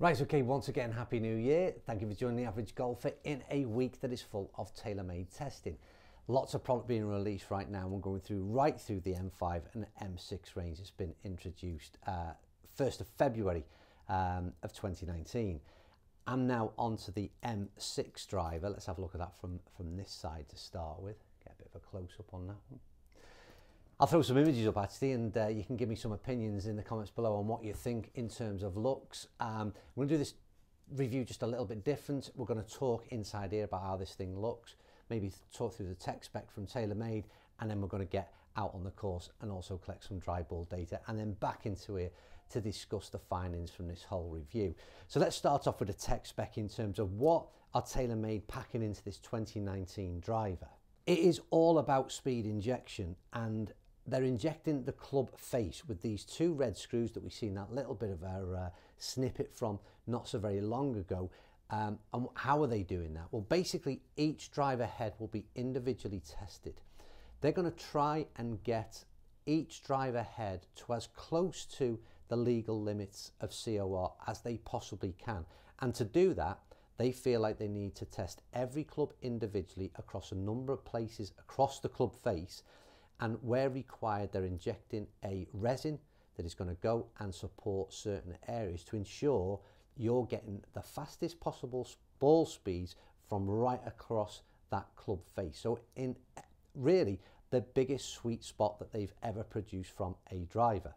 Right, okay, once again, Happy New Year. Thank you for joining the average golfer in a week that is full of TaylorMade testing. Lots of product being released right now. We're going through right through the M5 and M6 range. It's been introduced uh, 1st of February um, of 2019. I'm now onto the M6 driver. Let's have a look at that from, from this side to start with. Get a bit of a close-up on that one. I'll throw some images up actually and uh, you can give me some opinions in the comments below on what you think in terms of looks. Um, we're going to do this review just a little bit different. We're going to talk inside here about how this thing looks, maybe talk through the tech spec from TaylorMade and then we're going to get out on the course and also collect some dry ball data and then back into here to discuss the findings from this whole review. So let's start off with the tech spec in terms of what are TaylorMade packing into this 2019 driver. It is all about speed injection and they're injecting the club face with these two red screws that we've seen that little bit of a uh, snippet from not so very long ago. Um, and how are they doing that? Well, basically, each driver head will be individually tested. They're going to try and get each driver head to as close to the legal limits of COR as they possibly can. And to do that, they feel like they need to test every club individually across a number of places across the club face and where required they're injecting a resin that is going to go and support certain areas to ensure you're getting the fastest possible ball speeds from right across that club face. So in really the biggest sweet spot that they've ever produced from a driver.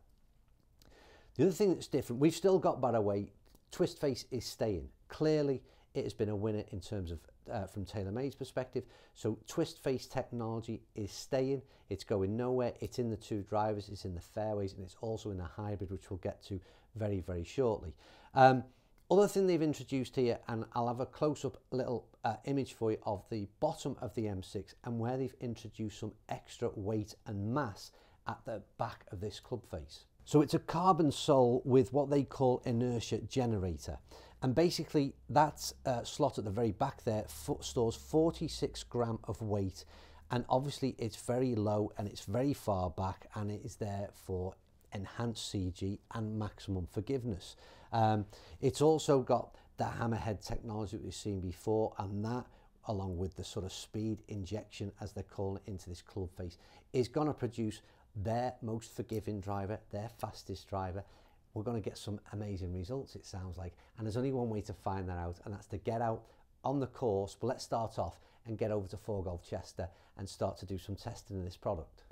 The other thing that's different, we've still got, by the way, twist face is staying. Clearly, it has been a winner in terms of uh, from TaylorMade's perspective. So twist face technology is staying, it's going nowhere, it's in the two drivers, it's in the fairways, and it's also in the hybrid, which we'll get to very, very shortly. Um, other thing they've introduced here, and I'll have a close-up little uh, image for you of the bottom of the M6 and where they've introduced some extra weight and mass at the back of this club face. So it's a carbon sole with what they call inertia generator. And basically that uh, slot at the very back there stores 46 gram of weight. And obviously it's very low and it's very far back and it is there for enhanced CG and maximum forgiveness. Um, it's also got the hammerhead technology that we've seen before and that along with the sort of speed injection as they're calling it into this club face is going to produce their most forgiving driver, their fastest driver we're going to get some amazing results, it sounds like. And there's only one way to find that out, and that's to get out on the course. But let's start off and get over to 4Golf Chester and start to do some testing of this product.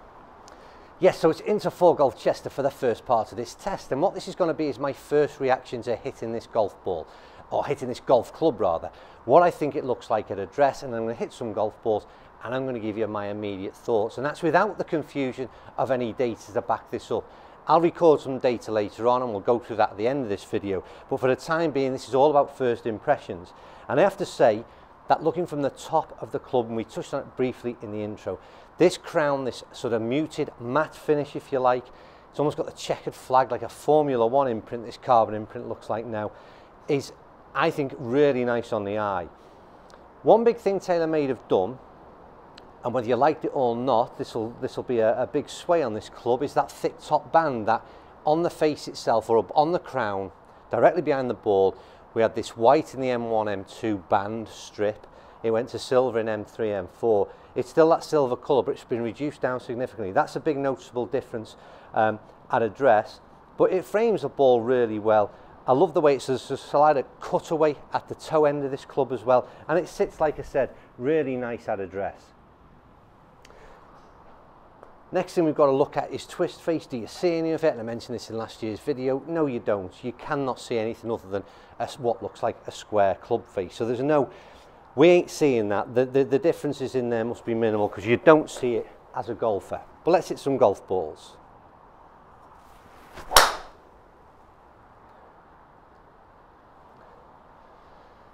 Yes, so it's into 4Golf Chester for the first part of this test. And what this is going to be is my first reaction to hitting this golf ball, or hitting this golf club rather. What I think it looks like at address, and I'm going to hit some golf balls, and I'm going to give you my immediate thoughts. And that's without the confusion of any data to back this up. I'll record some data later on and we'll go through that at the end of this video. But for the time being, this is all about first impressions. And I have to say that looking from the top of the club, and we touched on it briefly in the intro, this crown, this sort of muted matte finish, if you like, it's almost got the checkered flag like a Formula One imprint, this carbon imprint looks like now, is, I think, really nice on the eye. One big thing TaylorMade have done and whether you liked it or not, this will this will be a, a big sway on this club, is that thick top band that on the face itself or on the crown, directly behind the ball, we had this white in the M1, M2 band strip. It went to silver in M3, M4. It's still that silver colour, but it's been reduced down significantly. That's a big noticeable difference um, at address, but it frames the ball really well. I love the way it's a slider cutaway at the toe end of this club as well, and it sits, like I said, really nice at address. Next thing we've got to look at is twist face. Do you see any of it? And I mentioned this in last year's video. No, you don't. You cannot see anything other than a, what looks like a square club face. So there's no, we ain't seeing that. The, the, the differences in there must be minimal because you don't see it as a golfer. But let's hit some golf balls.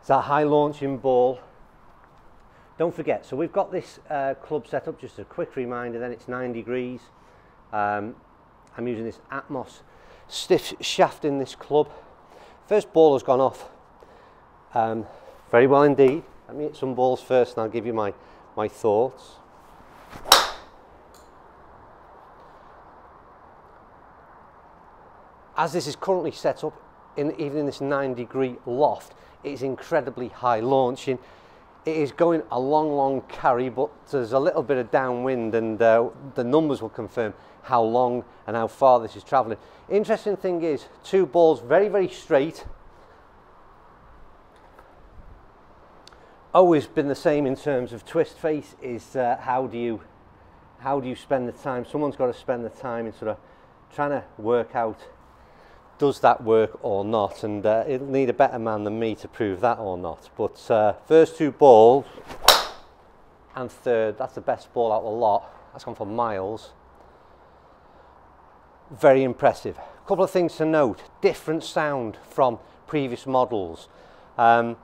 It's a high launching ball. Don't forget, so we've got this uh, club set up, just a quick reminder then it's 9 degrees. Um, I'm using this Atmos stiff shaft in this club. First ball has gone off um, very well indeed. Let me hit some balls first and I'll give you my, my thoughts. As this is currently set up, in, even in this nine degree loft, it's incredibly high launching. It is going a long, long carry, but there's a little bit of downwind and uh, the numbers will confirm how long and how far this is traveling. Interesting thing is, two balls very, very straight. Always been the same in terms of twist face is uh, how do you how do you spend the time? Someone's got to spend the time in sort of trying to work out does that work or not? And uh, it'll need a better man than me to prove that or not. But uh, first two balls and third that's the best ball out of the lot. That's gone for miles. Very impressive. A couple of things to note. Different sound from previous models. Um,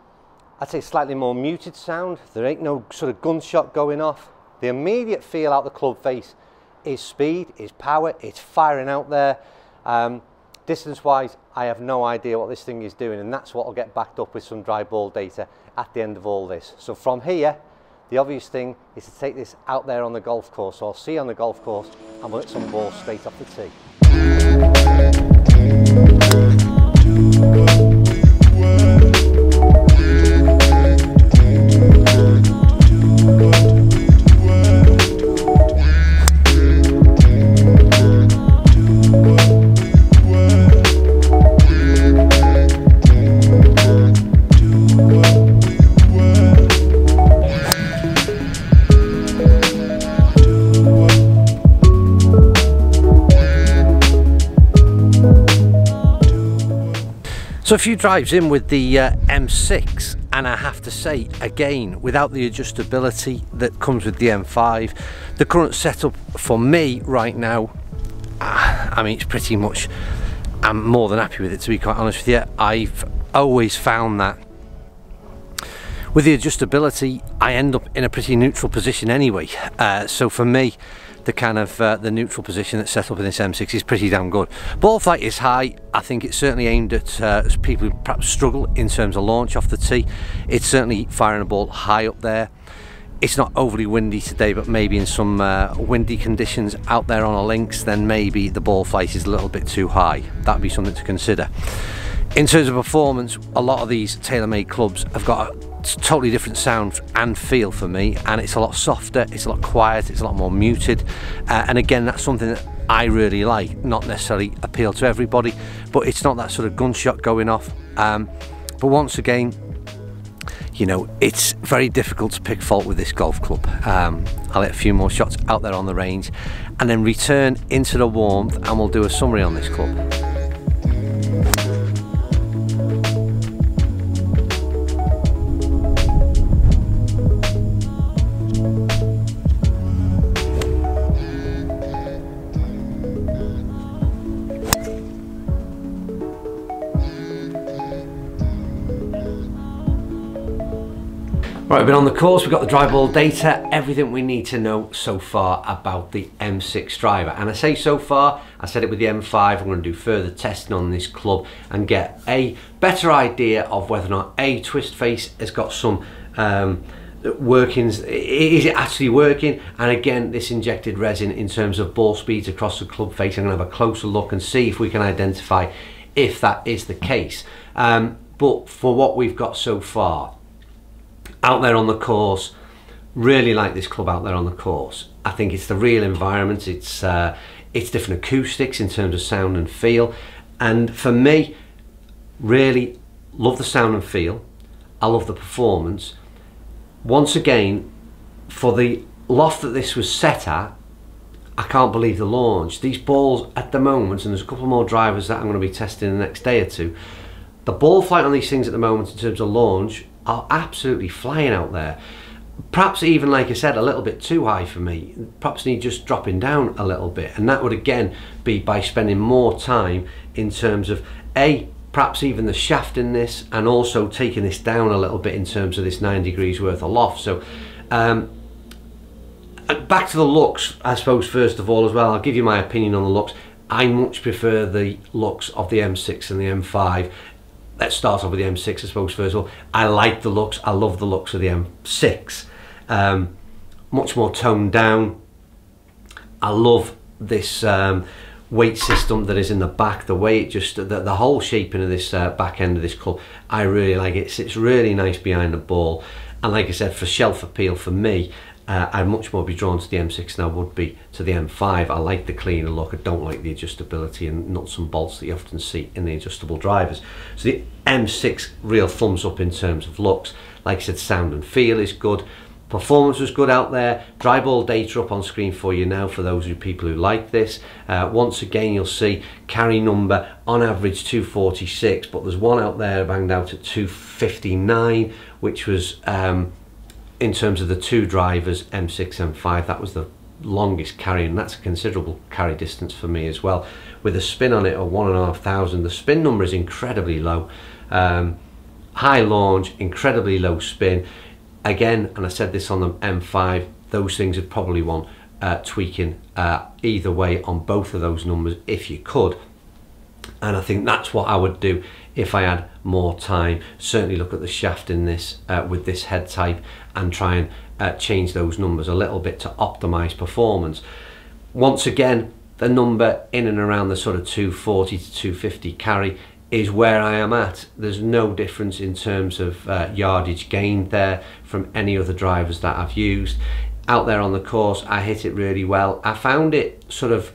I'd say slightly more muted sound. There ain't no sort of gunshot going off. The immediate feel out the club face is speed is power it's firing out there. Um, Distance-wise, I have no idea what this thing is doing, and that's what will get backed up with some dry ball data at the end of all this. So from here, the obvious thing is to take this out there on the golf course, so I'll see you on the golf course, and we'll hit some balls straight off the tee. So a few drives in with the uh, M6 and I have to say again without the adjustability that comes with the M5 the current setup for me right now uh, I mean it's pretty much I'm more than happy with it to be quite honest with you. I've always found that with the adjustability I end up in a pretty neutral position anyway. Uh, so for me the kind of uh, the neutral position that's set up in this M6 is pretty damn good. Ball flight is high. I think it's certainly aimed at uh, people who perhaps struggle in terms of launch off the tee. It's certainly firing a ball high up there. It's not overly windy today, but maybe in some uh, windy conditions out there on a links, then maybe the ball flight is a little bit too high. That'd be something to consider. In terms of performance, a lot of these TaylorMade clubs have got a totally different sound and feel for me and it's a lot softer, it's a lot quieter, it's a lot more muted. Uh, and again that's something that I really like, not necessarily appeal to everybody but it's not that sort of gunshot going off. Um, but once again you know it's very difficult to pick fault with this golf club. Um, I'll hit a few more shots out there on the range and then return into the warmth and we'll do a summary on this club. We've been on the course, we've got the dry ball data, everything we need to know so far about the M6 driver. And I say so far, I said it with the M5, I'm going to do further testing on this club and get a better idea of whether or not A, twist face has got some um, workings, is it actually working? And again, this injected resin in terms of ball speeds across the club face, I'm going to have a closer look and see if we can identify if that is the case. Um, but for what we've got so far, out there on the course, really like this club out there on the course. I think it's the real environment. It's uh, it's different acoustics in terms of sound and feel, and for me, really love the sound and feel. I love the performance. Once again, for the loft that this was set at, I can't believe the launch. These balls at the moment, and there's a couple more drivers that I'm going to be testing the next day or two. The ball flight on these things at the moment in terms of launch are absolutely flying out there. Perhaps even, like I said, a little bit too high for me. Perhaps need just dropping down a little bit. And that would again be by spending more time in terms of A, perhaps even the shaft in this and also taking this down a little bit in terms of this nine degrees worth of loft. So um, back to the looks, I suppose, first of all as well, I'll give you my opinion on the looks. I much prefer the looks of the M6 and the M5 let's start off with the M6 I suppose first of all. I like the looks, I love the looks of the M6. Um, much more toned down. I love this um, weight system that is in the back, the way it just, the, the whole shaping of this uh, back end of this club, I really like it. It sits really nice behind the ball. And like I said, for shelf appeal for me, uh, I'd much more be drawn to the M6 than I would be to the M5. I like the cleaner look. I don't like the adjustability and nuts and bolts that you often see in the adjustable drivers. So the M6 real thumbs up in terms of looks. Like I said, sound and feel is good. Performance was good out there. Dry ball data up on screen for you now for those people who like this. Uh, once again, you'll see carry number on average 246, but there's one out there banged out at 259, which was um, in terms of the two drivers, M6, M5, that was the longest carry, and that's a considerable carry distance for me as well. With a spin on it of one and a half thousand, the spin number is incredibly low. Um, high launch, incredibly low spin. Again, and I said this on the M5, those things would probably want uh, tweaking uh, either way on both of those numbers if you could. And I think that's what I would do if I had more time. Certainly look at the shaft in this uh, with this head type and try and uh, change those numbers a little bit to optimize performance. Once again, the number in and around the sort of 240 to 250 carry is where I am at. There's no difference in terms of uh, yardage gained there from any other drivers that I've used. Out there on the course, I hit it really well. I found it sort of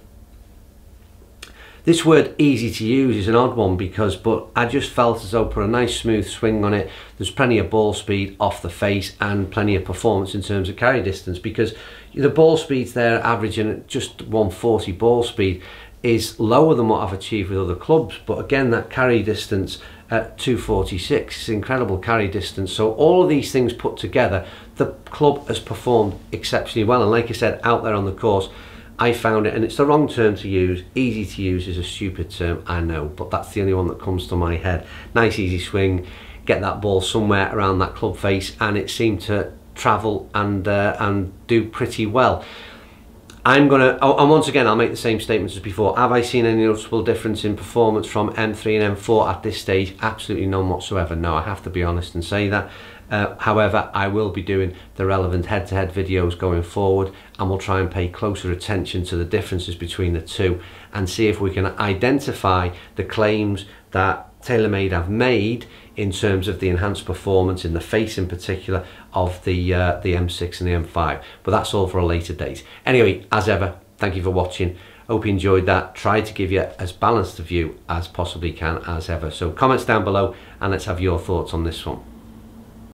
this word easy to use is an odd one because, but I just felt as though put a nice smooth swing on it. There's plenty of ball speed off the face and plenty of performance in terms of carry distance because the ball speeds there averaging just 140 ball speed is lower than what I've achieved with other clubs. But again, that carry distance at 246 is incredible carry distance. So all of these things put together, the club has performed exceptionally well. And like I said, out there on the course, I found it, and it's the wrong term to use. Easy to use is a stupid term, I know, but that's the only one that comes to my head. Nice easy swing, get that ball somewhere around that club face, and it seemed to travel and uh, and do pretty well. I'm gonna, oh, and once again, I'll make the same statements as before. Have I seen any noticeable difference in performance from M3 and M4 at this stage? Absolutely none whatsoever. No, I have to be honest and say that. Uh, however, I will be doing the relevant head-to-head -head videos going forward and we'll try and pay closer attention to the differences between the two and see if we can identify the claims that TaylorMade have made in terms of the enhanced performance in the face in particular of the uh, the M6 and the M5 but that's all for a later date. Anyway as ever thank you for watching. Hope you enjoyed that. Try to give you as balanced a view as possibly can as ever. So comments down below and let's have your thoughts on this one